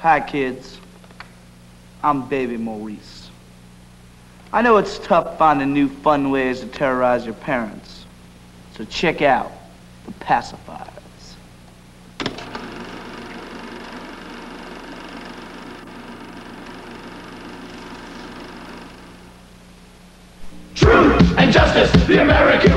Hi, kids. I'm Baby Maurice. I know it's tough finding new fun ways to terrorize your parents. So check out the pacifiers. Truth and justice, the American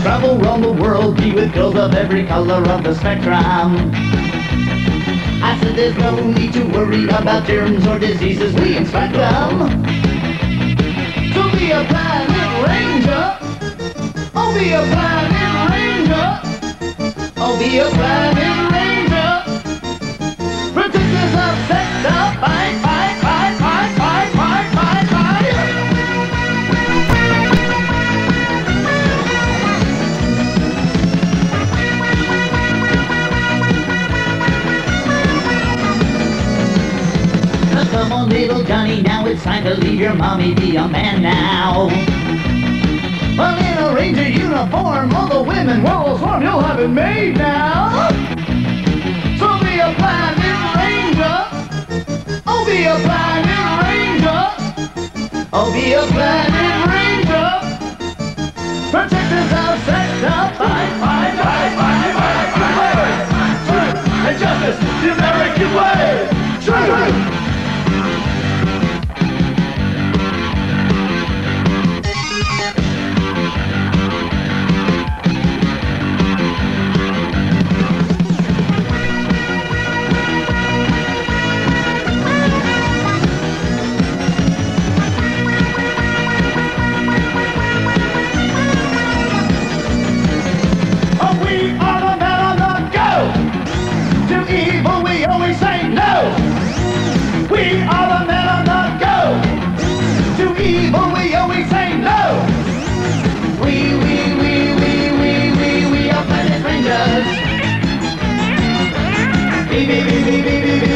Travel the world, be with girls of every color of the spectrum. I said there's no need to worry about germs or diseases, we inspect them. So be a planet ranger. Oh, be a planet. I'll be a climbing ranger. Protect this upset the fight, fight, fight, fight, fight, fight, fight, fight. Now come on, little Johnny, now it's time to leave your mommy, be a man now. In a all the women will swarm, you'll have it made now. So be a planet ranger. Oh, be a planet ranger. Oh, be a planet ranger. Protectors of sector, fight, fight, fight, We are the men on the go. To evil, we always say no. We, we, we, we, we, we, we are planet rangers. We, we, we, we, we, we, we,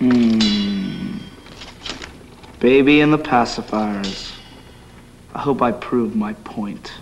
Hmm. Baby and the pacifiers. I hope I proved my point.